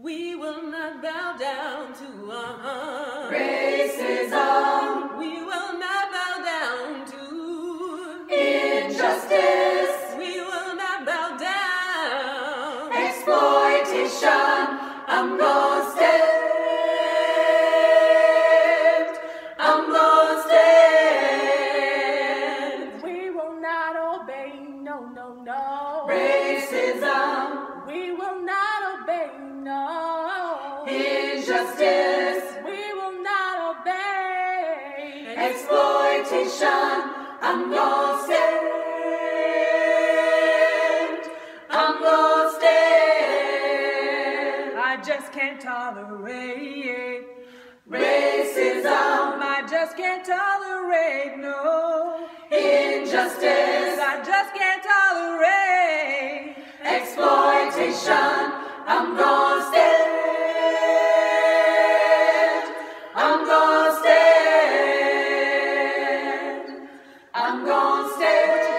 We will not bow down to uh, racism. We will not bow down to injustice. We will not bow down exploitation. I'm gonna stand. I'm gonna stand. We will not obey. No, no, no. Racism. Injustice. We will not obey. Exploitation. I'm gonna stand. I'm gonna stand. I just can't tolerate racism. I just can't tolerate no injustice. I just can't tolerate exploitation. I'm gonna stay.